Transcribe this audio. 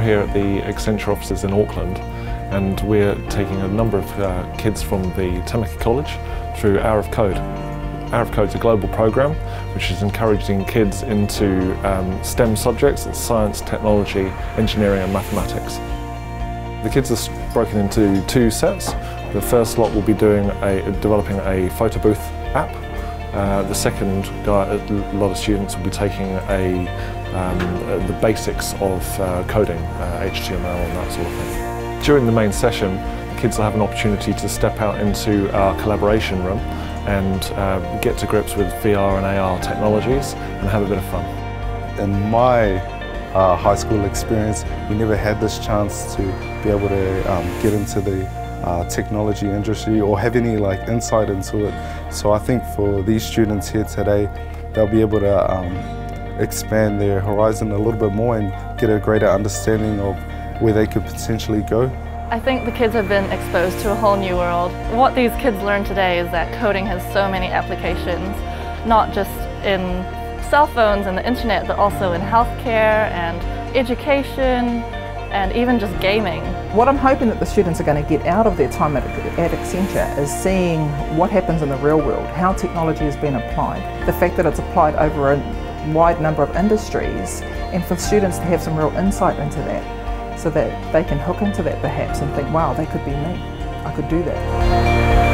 We're here at the Accenture offices in Auckland and we're taking a number of uh, kids from the Tamaki College through Hour of Code. Hour of Code is a global program which is encouraging kids into um, STEM subjects, science, technology, engineering and mathematics. The kids are broken into two sets. The first lot will be doing a, developing a photo booth app uh, the second guy, a lot of students will be taking a, um, the basics of uh, coding, uh, HTML and that sort of thing. During the main session, the kids will have an opportunity to step out into our collaboration room and uh, get to grips with VR and AR technologies and have a bit of fun. In my uh, high school experience, we never had this chance to be able to um, get into the uh, technology industry or have any like insight into it. So I think for these students here today, they'll be able to um, expand their horizon a little bit more and get a greater understanding of where they could potentially go. I think the kids have been exposed to a whole new world. What these kids learn today is that coding has so many applications, not just in cell phones and the internet, but also in healthcare and education, and even just gaming. What I'm hoping that the students are going to get out of their time at, at Accenture is seeing what happens in the real world, how technology has been applied, the fact that it's applied over a wide number of industries, and for students to have some real insight into that so that they can hook into that perhaps and think, wow, that could be me. I could do that.